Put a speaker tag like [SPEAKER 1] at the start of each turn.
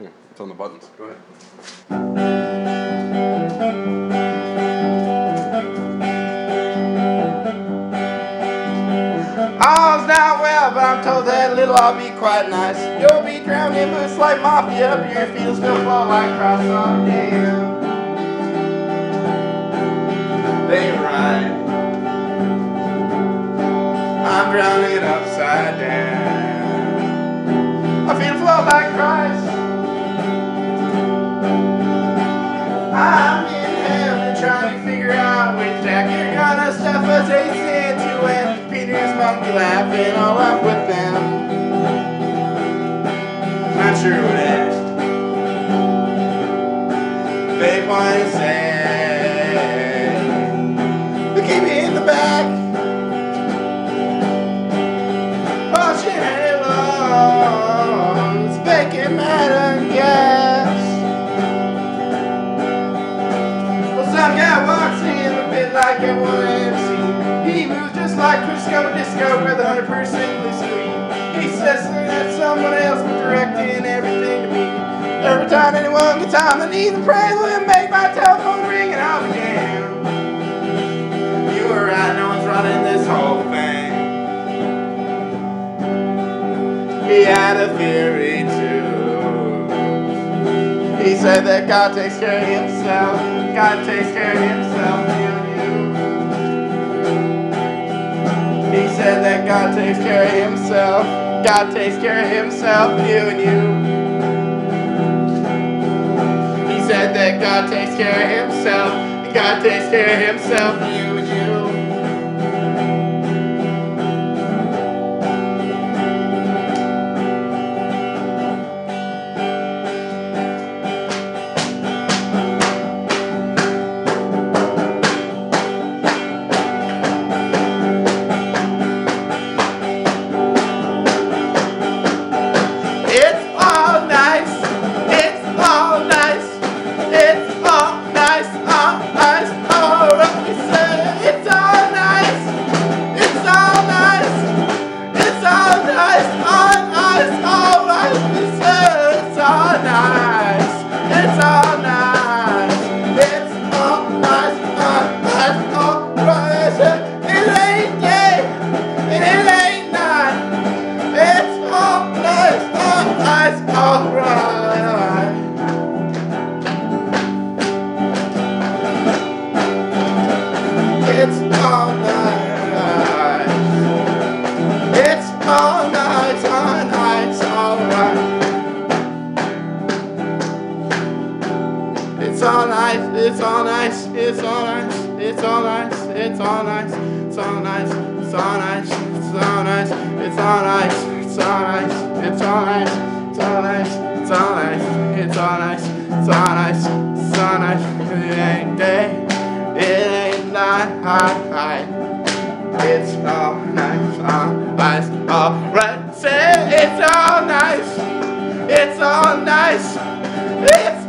[SPEAKER 1] Yeah, it's on the buttons. Go ahead.
[SPEAKER 2] All's not well, but I'm told that little I'll be quite nice. You'll be drowned in boots like mafia, but your feet still fall like cross on damn. They right. I'm drowning upside down. I feel float like us ace into and Peter's monkey laughing all up with them. Not sure what it is. They want to say, they keep me in the back. Oh, Pushing it along, it's making matter gas. Well, some guy walks in a bit like Crisco Disco with a hundred percent screen. He says that someone else was directing everything to me. Every time anyone gets on the knees and prays, will make my telephone ring and I'll be damned. You were right, no one's running this whole thing. He had a theory too. He said that God takes care of himself. God takes care of himself, you God takes care of himself. God takes care of himself, you and you. He said that God takes care of himself. God takes care of himself, you all nice, it's all nice, it's all nice, it's all nice, it's all nice, it's all nice, it's all nice, it's all nice, it's all nice, it's all nice, it's all nice, it's all nice, it's all nice, it's all nice, it's all nice, it's all nice, it ain't day, it ain't night, high. It's all nice, all nice, all right. Say it's all nice, it's all nice, it's